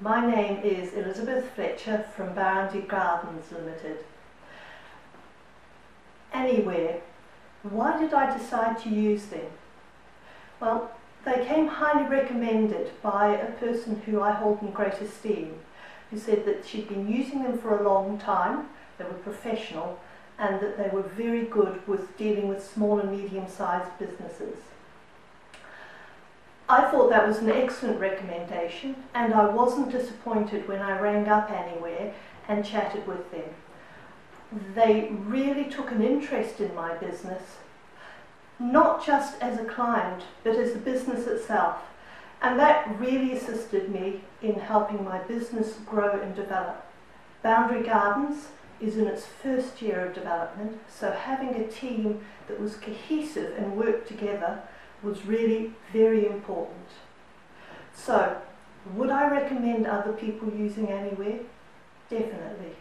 My name is Elizabeth Fletcher from Boundary Gardens Limited. Anyware, why did I decide to use them? Well, they came highly recommended by a person who I hold in great esteem, who said that she'd been using them for a long time, they were professional, and that they were very good with dealing with small and medium-sized businesses. Thought that was an excellent recommendation, and I wasn't disappointed when I rang up Anyware and chatted with them. They really took an interest in my business not just as a client, but as a business itself. And that really assisted me in helping my business grow and develop. Boundary Gardens is in its first year of development, so having a team that was cohesive and worked together was really very important. So, would I recommend other people using Anyware? Definitely.